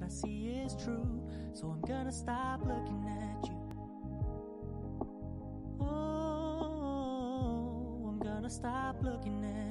what I see is true. So I'm gonna stop looking at you. Oh, I'm gonna stop looking at you.